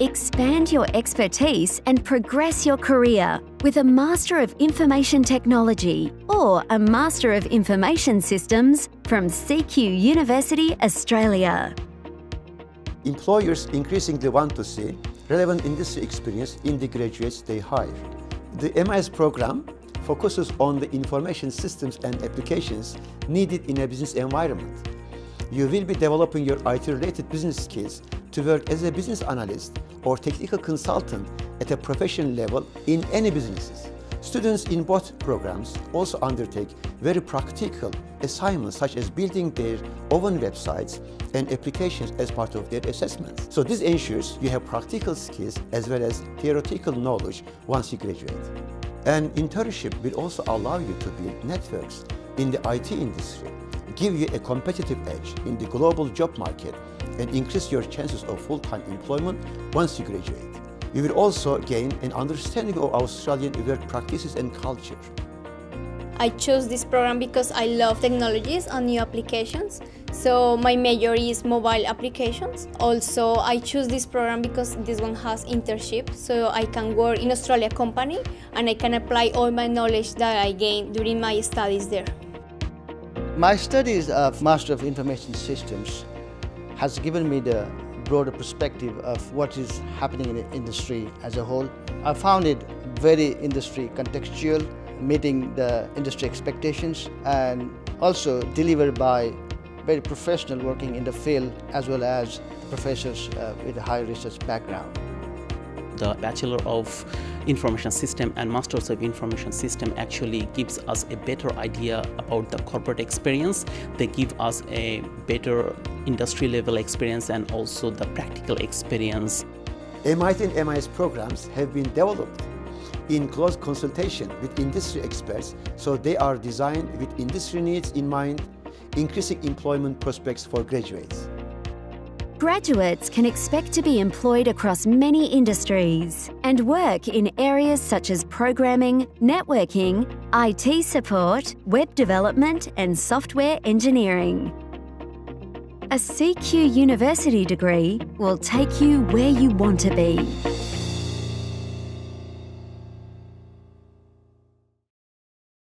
Expand your expertise and progress your career with a Master of Information Technology or a Master of Information Systems from CQ University, Australia. Employers increasingly want to see relevant industry experience in the graduates they hire. The MIS program focuses on the information systems and applications needed in a business environment. You will be developing your IT-related business skills to work as a business analyst or technical consultant at a professional level in any businesses. Students in both programs also undertake very practical assignments such as building their own websites and applications as part of their assessments. So this ensures you have practical skills as well as theoretical knowledge once you graduate. An internship will also allow you to build networks in the IT industry, give you a competitive edge in the global job market, and increase your chances of full-time employment once you graduate. You will also gain an understanding of Australian work practices and culture. I chose this program because I love technologies and new applications. So my major is mobile applications. Also, I choose this program because this one has internship, so I can work in Australia company and I can apply all my knowledge that I gained during my studies there. My studies of Master of Information Systems has given me the broader perspective of what is happening in the industry as a whole. I found it very industry contextual, meeting the industry expectations and also delivered by very professional working in the field as well as professors uh, with a high research background. The Bachelor of Information System and Masters of Information System actually gives us a better idea about the corporate experience. They give us a better industry level experience and also the practical experience. MIT and MIS programs have been developed in close consultation with industry experts, so they are designed with industry needs in mind, increasing employment prospects for graduates. Graduates can expect to be employed across many industries and work in areas such as programming, networking, IT support, web development, and software engineering. A CQ University degree will take you where you want to be.